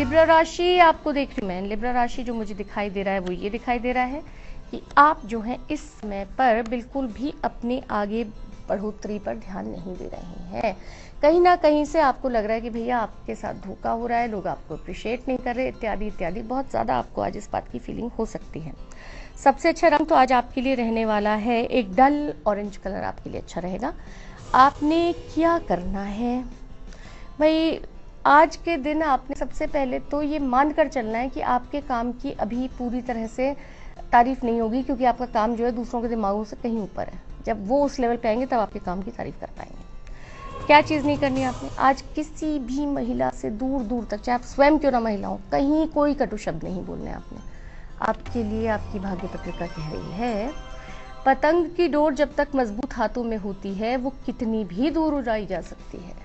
Libra राशि आपको देख रही मैं। लिब्रा राशि जो मुझे दिखाई दे रहा है, वो ये दिखाई दे रहा है कि आप जो है इस समय पर बिल्कुल भी अपने आगे बढ़ोतरी पर ध्यान नहीं दे रहे हैं। कहीं ना कहीं से आपको लग रहा है कि भैया आपके साथ धोखा हो रहा है, लोग आपको अप्रिशिएट नहीं कर रहे, इत्यादि इत्यादि। बहुत ज़्यादा आपको आज इस बात की फीलिंग हो सकती है। सबसे अच्छा रंग तो आज आपके लिए रहने वाला है। एक डल ऑरेंज कलर आपके लिए अच्छा रहेगा। आपने क्या करना है? भाई आज के दिन आपने सबसे पहले तो ये मान कर चलना है कि आपके काम की अभी पूरी तरह से तारीफ़ नहीं होगी, क्योंकि आपका काम जो है दूसरों के दिमागों से कहीं ऊपर है। जब वो उस लेवल पे आएँगे, तब आपके काम की तारीफ़ कर पाएँगे। क्या चीज़ नहीं करनी आपने? आज किसी भी महिला से दूर दूर तक, चाहे आप स्वयं क्यों ना महिला हो, कहीं कोई कटु शब्द नहीं बोलने आपने। आपके लिए आपकी भाग्य पत्रिका कह रही है, पतंग की डोर जब तक मज़बूत हाथों में होती है, वो कितनी भी दूर उड़ाई जा सकती है।